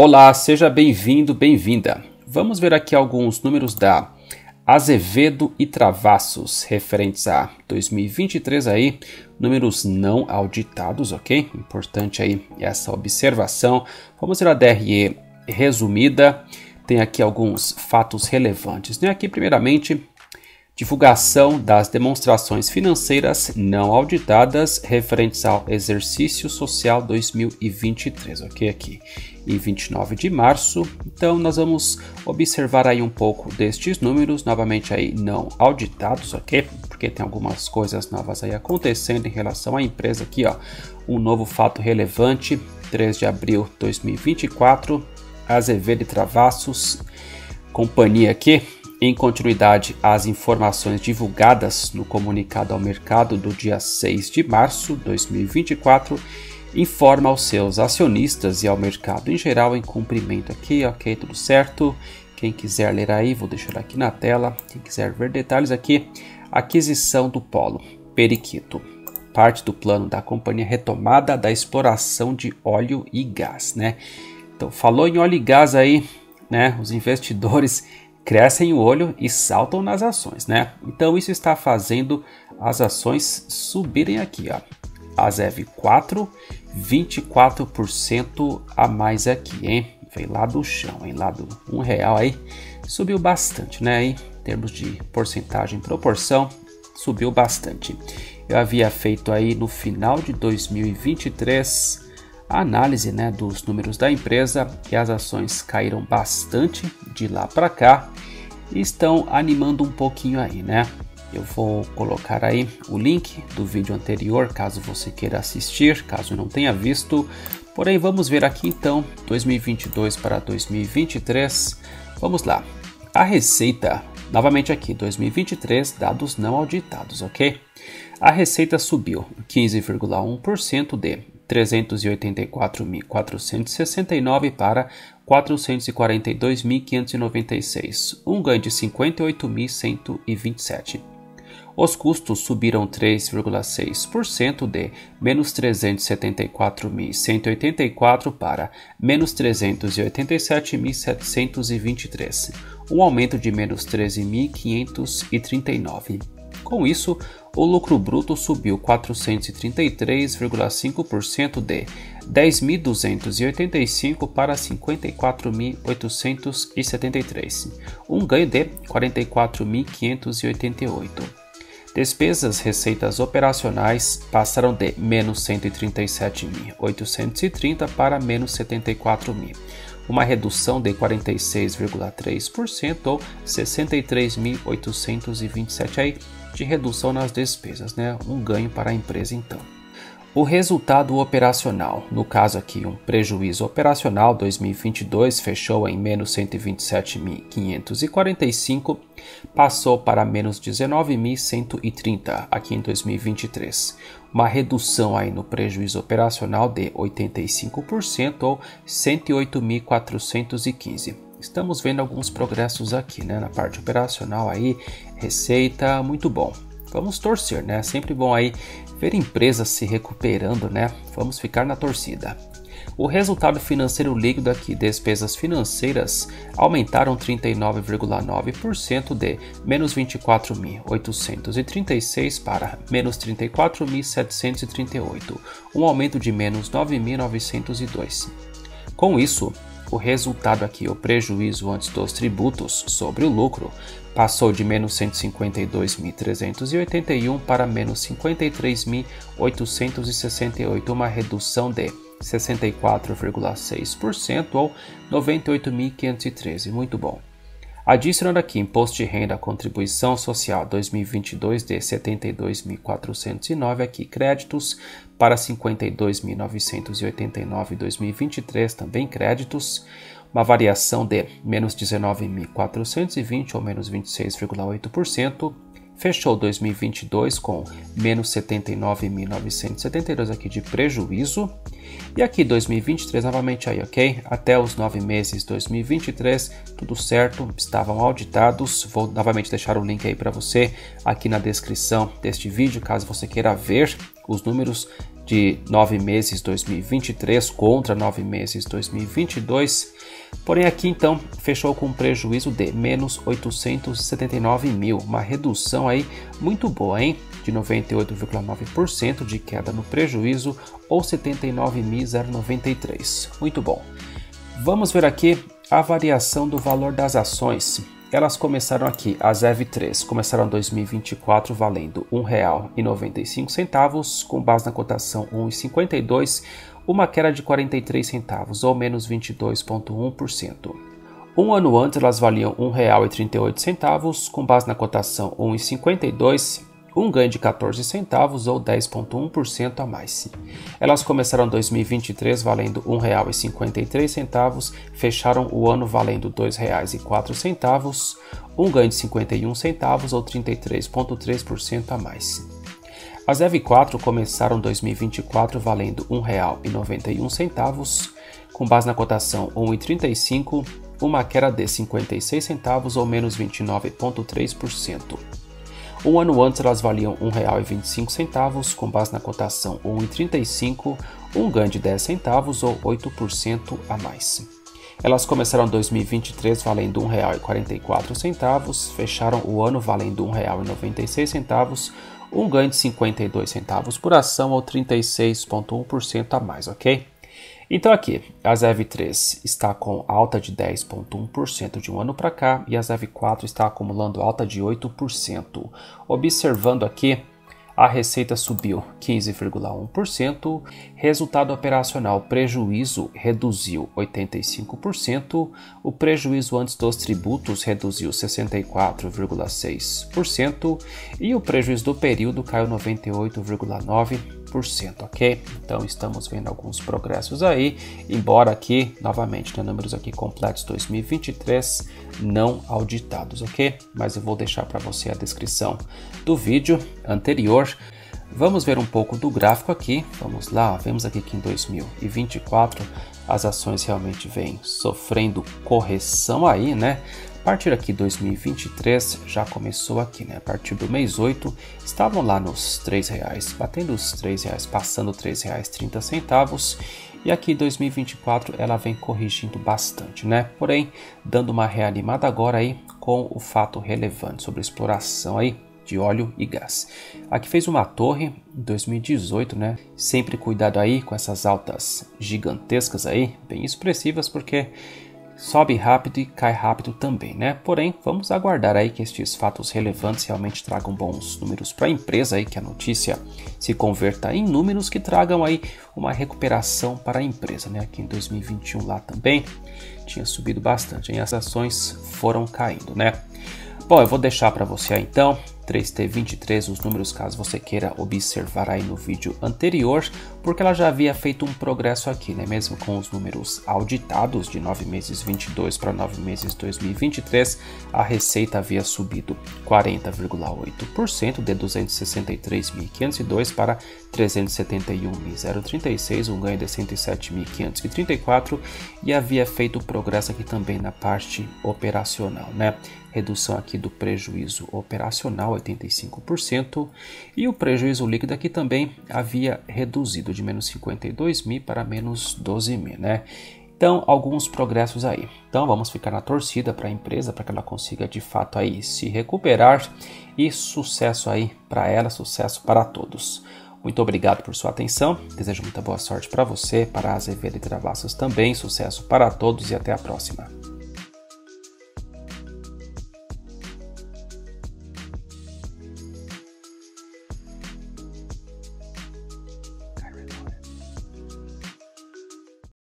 Olá, seja bem-vindo, bem-vinda. Vamos ver aqui alguns números da Azevedo e Travassos referentes a 2023 aí, números não auditados, ok? Importante aí essa observação. Vamos ver a DRE resumida. Tem aqui alguns fatos relevantes. Né? Aqui, primeiramente, divulgação das demonstrações financeiras não auditadas referentes ao exercício social 2023, ok? Aqui em 29 de março. Então nós vamos observar aí um pouco destes números, novamente aí não auditados, ok? Porque tem algumas coisas novas aí acontecendo em relação à empresa aqui, ó. Um novo fato relevante, 3 de abril de 2024, Azevedo e Travassos, companhia aqui em continuidade às informações divulgadas no comunicado ao mercado do dia 6 de março de 2024, informa aos seus acionistas e ao mercado em geral em cumprimento aqui, ok, tudo certo. Quem quiser ler aí, vou deixar aqui na tela. Quem quiser ver detalhes aqui, aquisição do polo Periquito. Parte do plano da companhia retomada da exploração de óleo e gás, né? Então, falou em óleo e gás aí, né? Os investidores crescem o olho e saltam nas ações, né? Então isso está fazendo as ações subirem aqui, ó. A ZEV 4, 24% a mais aqui, hein? Veio lá do chão, hein? Lá do um real aí, subiu bastante, né? Em termos de porcentagem, proporção, subiu bastante. Eu havia feito aí no final de 2023 a análise né, dos números da empresa e as ações caíram bastante de lá para cá e estão animando um pouquinho aí, né? Eu vou colocar aí o link do vídeo anterior, caso você queira assistir, caso não tenha visto. Porém, vamos ver aqui então 2022 para 2023. Vamos lá. A receita, novamente aqui 2023, dados não auditados, ok? A receita subiu 15,1% de 384.469 para 442.596, um ganho de 58.127. Os custos subiram 3,6% de menos 374.184 para menos 387.723, um aumento de menos 13.539. Com isso, o lucro bruto subiu 433,5% de 10.285 para 54.873, um ganho de 44.588. Despesas receitas operacionais passaram de menos 137.830 para menos 74.000, uma redução de 46,3% ou 63.827 aí de redução nas despesas, né? Um ganho para a empresa então. O resultado operacional, no caso aqui um prejuízo operacional 2022 fechou em menos 127.545, passou para menos 19.130 aqui em 2023, uma redução aí no prejuízo operacional de 85% ou 108.415. Estamos vendo alguns progressos aqui, né, na parte operacional aí, receita, muito bom. Vamos torcer, né? Sempre bom aí ver empresas se recuperando, né? Vamos ficar na torcida. O resultado financeiro líquido aqui, despesas financeiras, aumentaram 39,9% de menos 24.836 para menos 34.738, um aumento de menos 9.902. Com isso, o resultado aqui, o prejuízo antes dos tributos sobre o lucro, passou de menos 152.381 para menos 53.868, uma redução de 64,6% ou 98.513. Muito bom. Adicionando aqui imposto de renda contribuição social 2022 de 72.409 aqui créditos para 52.989 2023 também créditos uma variação de menos 19.420 ou menos 26,8%. Fechou 2022 com menos 79.972 aqui de prejuízo. E aqui 2023 novamente aí, ok? Até os nove meses 2023, tudo certo, estavam auditados. Vou novamente deixar o link aí para você aqui na descrição deste vídeo, caso você queira ver os números de nove meses 2023 contra nove meses 2022. Porém, aqui então fechou com um prejuízo de menos 879 mil, uma redução aí muito boa, hein? De 98,9% de queda no prejuízo ou 79.093. Muito bom. Vamos ver aqui a variação do valor das ações. Elas começaram aqui, as EV3, começaram 2024 valendo R$ 1,95, com base na cotação 1,52, uma queda de 43 centavos, ou menos 22,1%. Um ano antes elas valiam R$ 1,38, com base na cotação 1,52, um ganho de 14 centavos ou 10,1% a mais. Elas começaram 2023 valendo R$ 1,53, fecharam o ano valendo R$ 2,04, um ganho de 51 centavos ou 33,3% a mais. As EV4 começaram 2024 valendo R$ 1,91, com base na cotação 1,35, uma queda de 56 centavos ou menos 29,3%. Um ano antes elas valiam R$ 1,25, com base na cotação 1,35, um ganho de 10 centavos ou 8% a mais. Elas começaram 2023 valendo R$ 1,44, fecharam o ano valendo R$ 1,96, um ganho de 52 centavos por ação ou 36,1% a mais, ok? Então aqui, a ZEV3 está com alta de 10,1% de um ano para cá e a ZEV4 está acumulando alta de 8%. Observando aqui, a receita subiu 15,1%, resultado operacional prejuízo reduziu 85%, o prejuízo antes dos tributos reduziu 64,6% e o prejuízo do período caiu 98,9% ok? Então estamos vendo alguns progressos aí, embora aqui, novamente, tem números aqui completos 2023 não auditados, ok? Mas eu vou deixar para você a descrição do vídeo anterior. Vamos ver um pouco do gráfico aqui. Vamos lá, vemos aqui que em 2024 as ações realmente vêm sofrendo correção aí, né? Partir aqui 2023 já começou aqui, né? A partir do mês 8 estavam lá nos R$ reais, batendo os R$ reais, passando R$ reais 30 centavos. E aqui 2024 ela vem corrigindo bastante, né? Porém, dando uma reanimada agora aí com o fato relevante sobre exploração aí de óleo e gás. Aqui fez uma torre em 2018, né? Sempre cuidado aí com essas altas gigantescas aí, bem expressivas, porque sobe rápido e cai rápido também, né? Porém, vamos aguardar aí que estes fatos relevantes realmente tragam bons números para a empresa aí, que a notícia se converta em números que tragam aí uma recuperação para a empresa, né? Aqui em 2021 lá também tinha subido bastante, hein? as ações foram caindo, né? Bom, eu vou deixar para você aí, então 3T23 os números caso você queira observar aí no vídeo anterior, porque ela já havia feito um progresso aqui, né? Mesmo com os números auditados de 9 meses 22 para 9 meses 2023, a receita havia subido 40,8% de 263.502 para 371.036, um ganho de 107.534 e havia feito progresso aqui também na parte operacional, né? redução aqui do prejuízo operacional 85% e o prejuízo líquido aqui também havia reduzido de menos 52 mil para menos 12 mil, né? Então, alguns progressos aí. Então, vamos ficar na torcida para a empresa para que ela consiga de fato aí se recuperar e sucesso aí para ela, sucesso para todos. Muito obrigado por sua atenção. Desejo muita boa sorte para você, para a Azevedo e Travassos também. Sucesso para todos e até a próxima.